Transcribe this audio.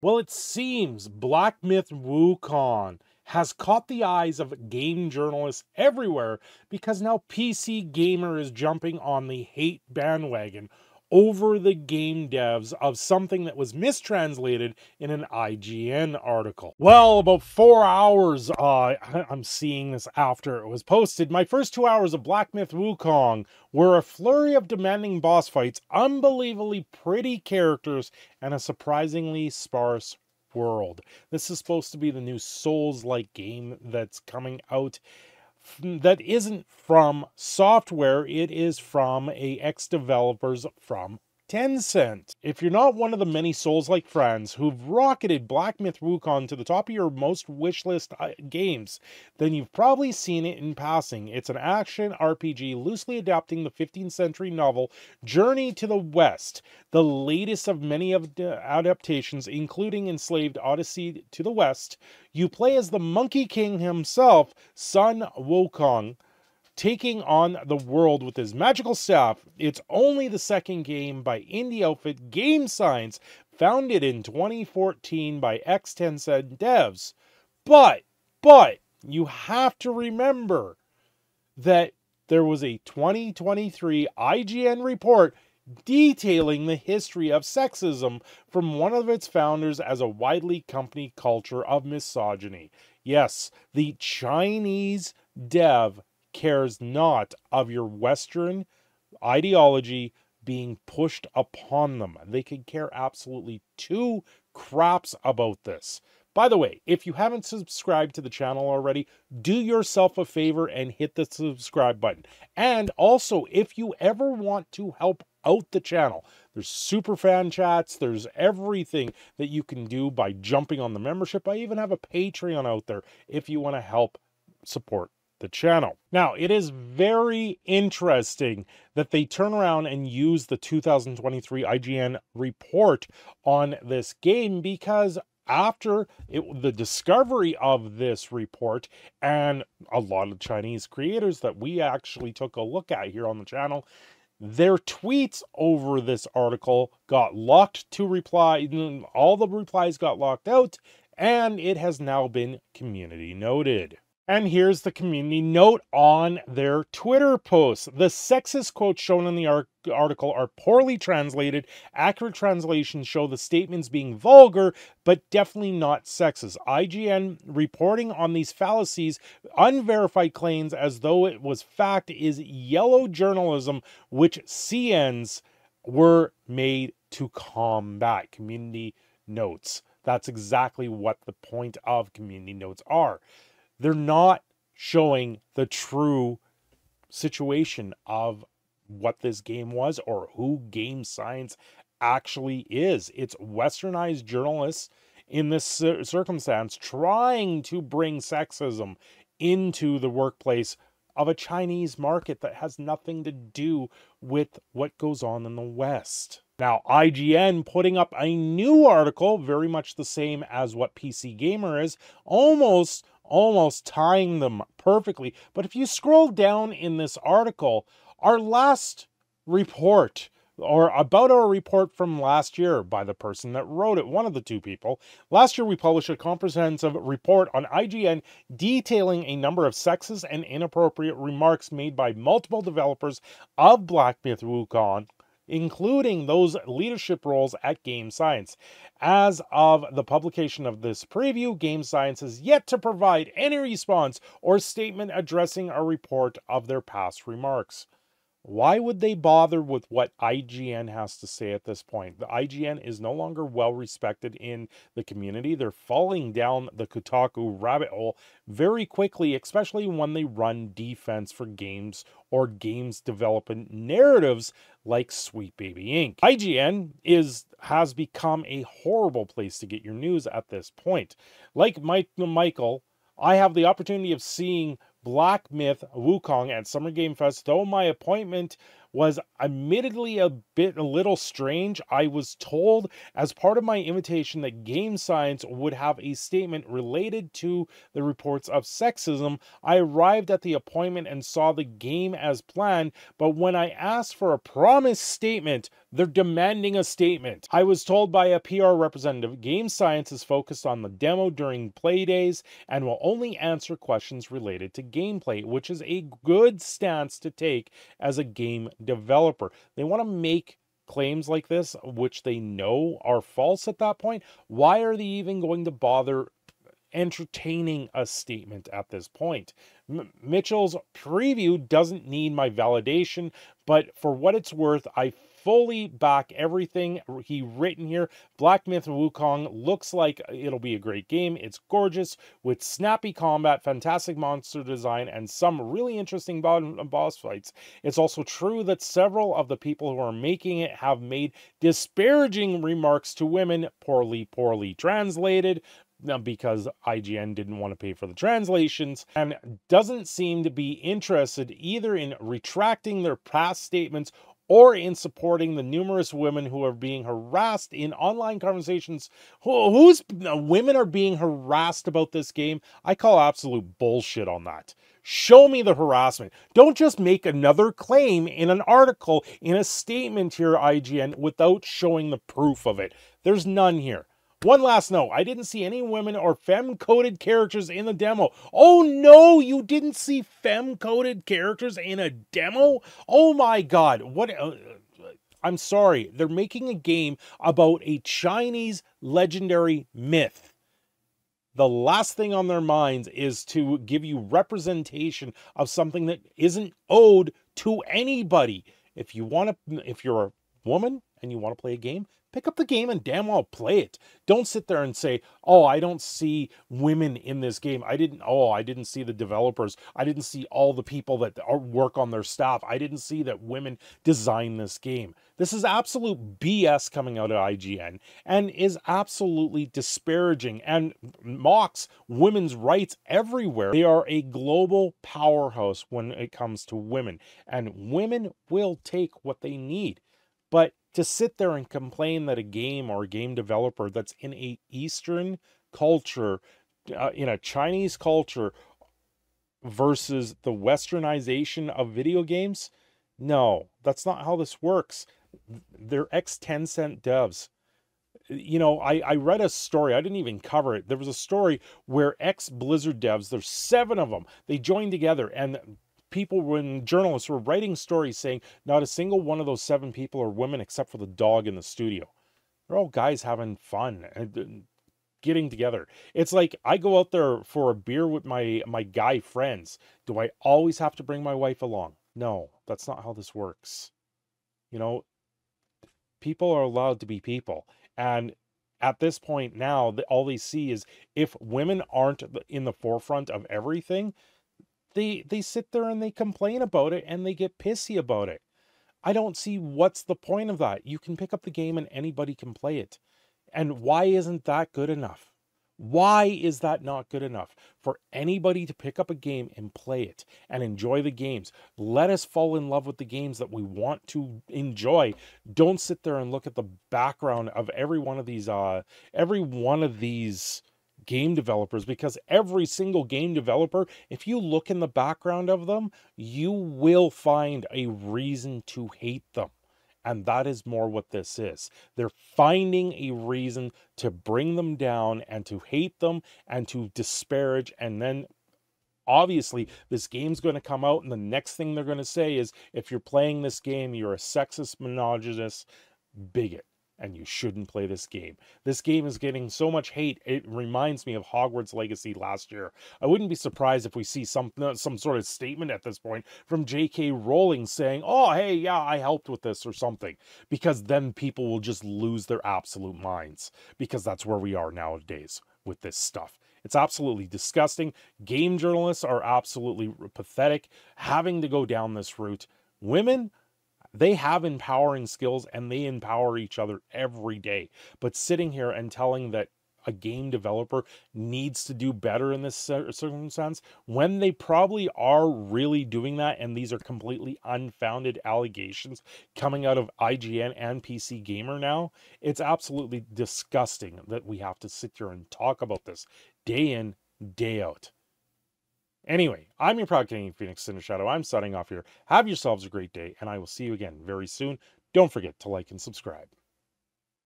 Well, it seems Black Myth Wukong has caught the eyes of game journalists everywhere because now PC Gamer is jumping on the hate bandwagon over the game devs of something that was mistranslated in an IGN article. Well, about four hours, uh, I'm seeing this after it was posted. My first two hours of Black Myth Wukong were a flurry of demanding boss fights, unbelievably pretty characters, and a surprisingly sparse world. This is supposed to be the new Souls like game that's coming out that isn't FromSoftware, it is from a ex developers from Tencent. If you're not one of the many Souls-like friends who've rocketed Black Myth Wukong to the top of your most wishlist uh, games, then you've probably seen it in passing. It's an action RPG loosely adapting the 15th century novel Journey to the West, the latest of many of the adaptations, including Enslaved Odyssey to the West. You play as the Monkey King himself, Sun Wukong taking on the world with his magical staff. It's only the second game by indie outfit Game Science, founded in 2014 by ex Tencent devs. But, but, you have to remember that there was a 2023 IGN report detailing the history of sexism from one of its founders as a widely company culture of misogyny. Yes, the Chinese dev cares not of your Western ideology being pushed upon them. They could care absolutely two craps about this. By the way, if you haven't subscribed to the channel already, do yourself a favor and hit the subscribe button. And also, if you ever want to help out the channel, there's super fan chats, there's everything that you can do by jumping on the membership. I even have a Patreon out there if you want to help support the channel. Now, it is very interesting that they turn around and use the 2023 IGN report on this game because after it, the discovery of this report and a lot of Chinese creators that we actually took a look at here on the channel, their tweets over this article got locked to reply. All the replies got locked out, and it has now been community noted. And here's the community note on their Twitter post. The sexist quotes shown in the article are poorly translated. Accurate translations show the statements being vulgar, but definitely not sexist. IGN reporting on these fallacies, unverified claims as though it was fact, is yellow journalism, which CNs were made to combat. Community notes. That's exactly what the point of community notes are they're not showing the true situation of what this game was or who game science actually is. It's westernized journalists in this circumstance trying to bring sexism into the workplace of a Chinese market that has nothing to do with what goes on in the West. Now, IGN putting up a new article, very much the same as what PC Gamer is, almost almost tying them perfectly. But if you scroll down in this article, our last report or about our report from last year by the person that wrote it, one of the two people. Last year, we published a comprehensive report on IGN detailing a number of sexist and inappropriate remarks made by multiple developers of Black Myth Wukong including those leadership roles at Game Science. As of the publication of this preview, Game Science has yet to provide any response or statement addressing a report of their past remarks. Why would they bother with what IGN has to say at this point? The IGN is no longer well respected in the community. They're falling down the Kotaku rabbit hole very quickly, especially when they run defense for games or games development narratives like Sweet Baby Inc. IGN is has become a horrible place to get your news at this point. Like Mike Michael, I have the opportunity of seeing Black Myth Wukong at Summer Game Fest. Though my appointment was admittedly a bit a little strange, I was told as part of my invitation that Game Science would have a statement related to the reports of sexism. I arrived at the appointment and saw the game as planned, but when I asked for a promised statement, They're demanding a statement. I was told by a PR representative Game Science is focused on the demo during play days and will only answer questions related to gameplay, which is a good stance to take as a game developer. They want to make claims like this, which they know are false at that point, why are they even going to bother entertaining a statement at this point? M- Mitchell's preview doesn't need my validation, but for what it's worth, I fully back everything he written here. Black Myth Wukong looks like it'll be a great game. It's gorgeous with snappy combat, fantastic monster design, and some really interesting boss fights. It's also true that several of the people who are making it have made disparaging remarks to women, poorly, poorly translated, uh, because IGN didn't want to pay for the translations and doesn't seem to be interested either in retracting their past statements or in supporting the numerous women who are being harassed in online conversations. Who, who's uh, women are being harassed about this game? I call absolute bullshit on that. Show me the harassment. Don't just make another claim in an article, in a statement here, IGN, without showing the proof of it. There's none here. One last note I didn't see any women or fem coded characters in the demo. Oh no, you didn't see fem coded characters in a demo? Oh my god, what. Uh, I'm sorry, they're making a game about a Chinese legendary myth. The last thing on their minds is to give you representation of something that isn't owed to anybody. If you want to, if you're a woman and you want to play a game, pick up the game and damn well play it. Don't sit there and say, "Oh, I don't see women in this game. I didn't oh, I didn't see the developers. I didn't see all the people that work on their staff. I didn't see that women design this game." This is absolute BS coming out of IGN and is absolutely disparaging and mocks women's rights everywhere. They are a global powerhouse when it comes to women, and women will take what they need. But to sit there and complain that a game or a game developer that's in a Eastern culture, uh, in a Chinese culture, versus the westernization of video games, no, that's not how this works. They're ex Tencent devs. You know, I, I read a story, I didn't even cover it. There was a story where ex Blizzard devs, there's seven of them, they joined together and people when journalists were writing stories saying not a single one of those seven people are women except for the dog in the studio. They're all guys having fun and getting together. It's like I go out there for a beer with my my guy friends. Do I always have to bring my wife along? No, that's not how this works. You know, people are allowed to be people. And at this point now, all they see is if women aren't in the forefront of everything, they they sit there and they complain about it and they get pissy about it. I don't see what's the point of that. You can pick up the game and anybody can play it. And why isn't that good enough? Why is that not good enough for anybody to pick up a game and play it and enjoy the games? Let us fall in love with the games that we want to enjoy. Don't sit there and look at the background of every one of these uh every one of these game developers because every single game developer, if you look in the background of them, you will find a reason to hate them. And that is more what this is. They're finding a reason to bring them down and to hate them and to disparage. And then obviously, this game's going to come out, and the next thing they're going to say is if you're playing this game, you're a sexist, misogynist bigot and you shouldn't play this game. This game is getting so much hate. It reminds me of Hogwarts Legacy last year. I wouldn't be surprised if we see some uh, some sort of statement at this point from J.K. Rowling saying, "Oh, hey, yeah, I helped with this" or something, because then people will just lose their absolute minds because that's where we are nowadays with this stuff. It's absolutely disgusting. Game journalists are absolutely pathetic having to go down this route. Women they have empowering skills and they empower each other every day. But sitting here and telling that a game developer needs to do better in this circumstance when they probably are really doing that and these are completely unfounded allegations coming out of IGN and PC Gamer now it's absolutely disgusting that we have to sit here and talk about this day in day out Anyway, I'm your proud Canadian Phoenix Cinder Shadow. I'm signing off here. Have yourselves a great day, and I will see you again very soon. Don't forget to like and subscribe.